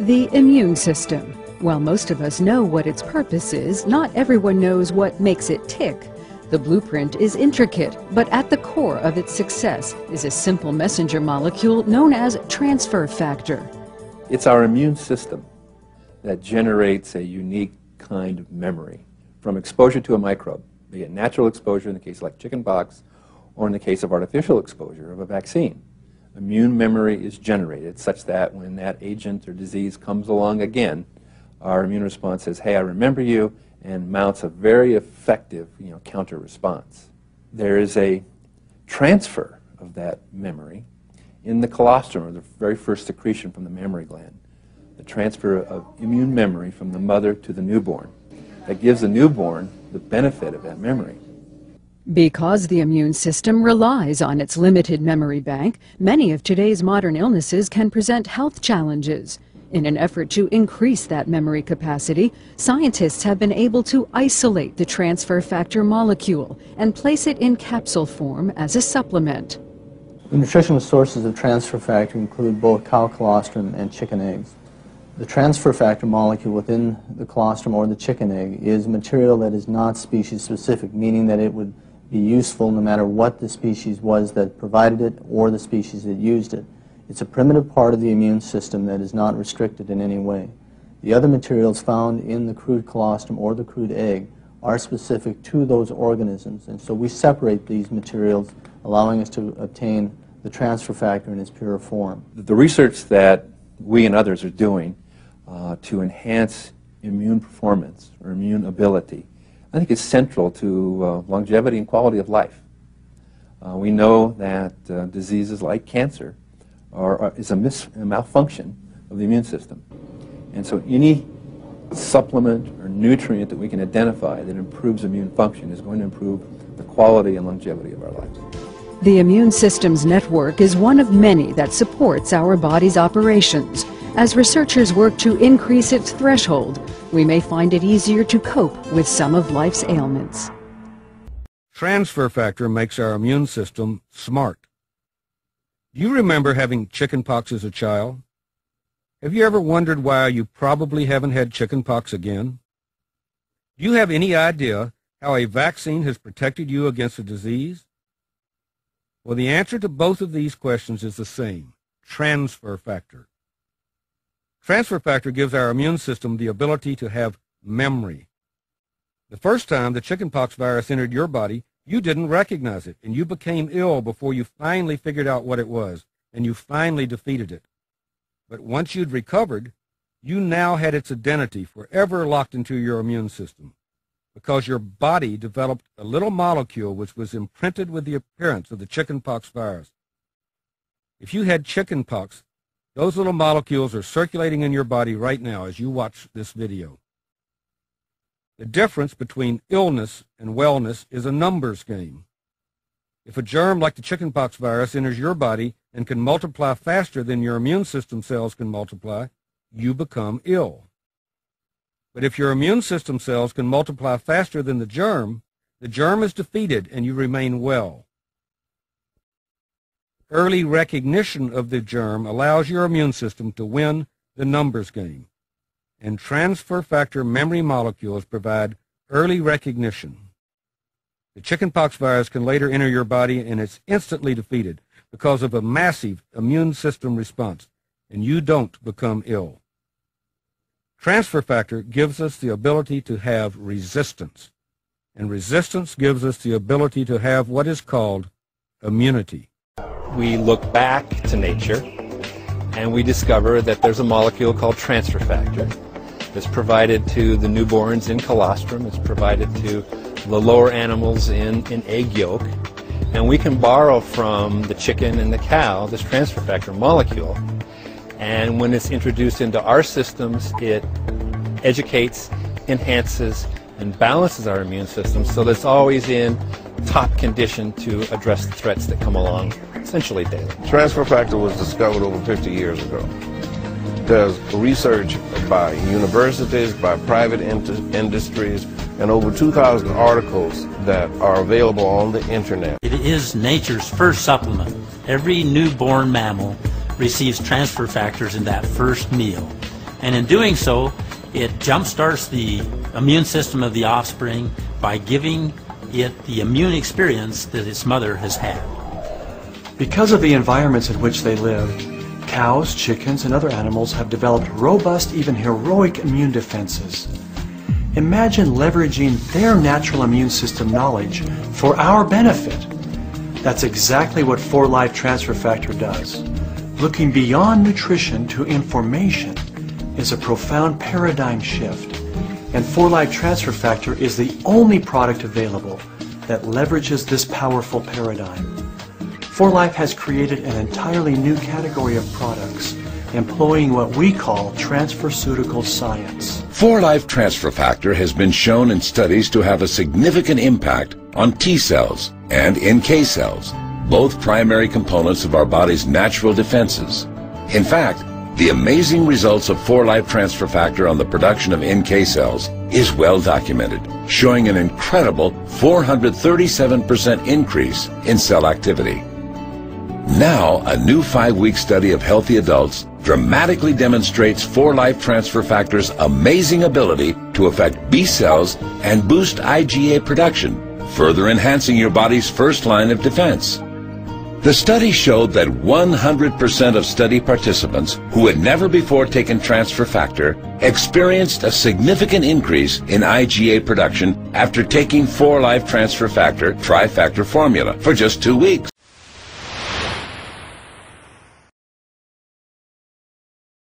The immune system. While most of us know what its purpose is, not everyone knows what makes it tick. The blueprint is intricate, but at the core of its success is a simple messenger molecule known as transfer factor. It's our immune system that generates a unique kind of memory from exposure to a microbe, be it natural exposure in the case like chickenpox, or in the case of artificial exposure of a vaccine immune memory is generated such that when that agent or disease comes along again, our immune response says, hey, I remember you, and mounts a very effective you know, counter response. There is a transfer of that memory in the colostrum, or the very first secretion from the mammary gland, the transfer of immune memory from the mother to the newborn. That gives the newborn the benefit of that memory. Because the immune system relies on its limited memory bank, many of today's modern illnesses can present health challenges. In an effort to increase that memory capacity, scientists have been able to isolate the transfer factor molecule and place it in capsule form as a supplement. The nutritional sources of transfer factor include both cow colostrum and chicken eggs. The transfer factor molecule within the colostrum or the chicken egg is material that is not species specific, meaning that it would be useful no matter what the species was that provided it or the species that used it. It's a primitive part of the immune system that is not restricted in any way. The other materials found in the crude colostrum or the crude egg are specific to those organisms. And so we separate these materials, allowing us to obtain the transfer factor in its pure form. The research that we and others are doing uh, to enhance immune performance or immune ability I think is central to uh, longevity and quality of life. Uh, we know that uh, diseases like cancer are, are is a, mis- a malfunction of the immune system. And so any supplement or nutrient that we can identify that improves immune function is going to improve the quality and longevity of our lives. The immune system's network is one of many that supports our body's operations. As researchers work to increase its threshold, we may find it easier to cope with some of life's ailments. Transfer factor makes our immune system smart. Do you remember having chickenpox as a child? Have you ever wondered why you probably haven't had chickenpox again? Do you have any idea how a vaccine has protected you against a disease? Well, the answer to both of these questions is the same, transfer factor. Transfer factor gives our immune system the ability to have memory. The first time the chickenpox virus entered your body, you didn't recognize it, and you became ill before you finally figured out what it was, and you finally defeated it. But once you'd recovered, you now had its identity forever locked into your immune system because your body developed a little molecule which was imprinted with the appearance of the chickenpox virus. If you had chickenpox, those little molecules are circulating in your body right now as you watch this video. The difference between illness and wellness is a numbers game. If a germ like the chickenpox virus enters your body and can multiply faster than your immune system cells can multiply, you become ill. But if your immune system cells can multiply faster than the germ, the germ is defeated and you remain well. Early recognition of the germ allows your immune system to win the numbers game. And transfer factor memory molecules provide early recognition. The chickenpox virus can later enter your body and it's instantly defeated because of a massive immune system response, and you don't become ill. Transfer factor gives us the ability to have resistance, and resistance gives us the ability to have what is called immunity we look back to nature and we discover that there's a molecule called transfer factor. It's provided to the newborns in colostrum, it's provided to the lower animals in, in egg yolk, and we can borrow from the chicken and the cow this transfer factor molecule. And when it's introduced into our systems, it educates, enhances, and balances our immune system so that it's always in top condition to address the threats that come along essentially daily. Transfer factor was discovered over 50 years ago. There's research by universities, by private industries, and over 2,000 articles that are available on the internet. It is nature's first supplement. Every newborn mammal receives transfer factors in that first meal. And in doing so, it jumpstarts the immune system of the offspring by giving it the immune experience that its mother has had. Because of the environments in which they live, cows, chickens, and other animals have developed robust, even heroic immune defenses. Imagine leveraging their natural immune system knowledge for our benefit. That's exactly what 4-Life Transfer Factor does. Looking beyond nutrition to information is a profound paradigm shift. And 4-Life Transfer Factor is the only product available that leverages this powerful paradigm. 4Life has created an entirely new category of products employing what we call transferceutical science. 4Life Transfer Factor has been shown in studies to have a significant impact on T cells and NK cells, both primary components of our body's natural defenses. In fact, the amazing results of 4Life Transfer Factor on the production of NK cells is well documented, showing an incredible 437% increase in cell activity. Now, a new five-week study of healthy adults dramatically demonstrates 4-Life Transfer Factor's amazing ability to affect B cells and boost IgA production, further enhancing your body's first line of defense. The study showed that 100% of study participants who had never before taken transfer factor experienced a significant increase in IgA production after taking 4-Life Transfer Factor Trifactor formula for just two weeks.